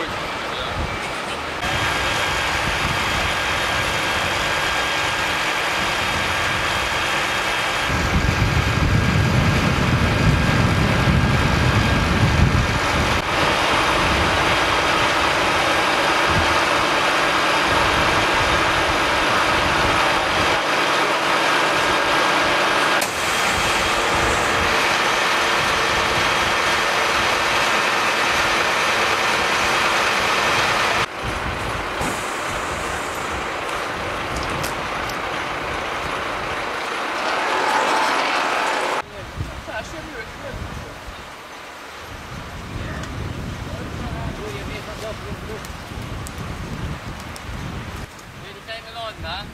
quick. Beni kendin oyna.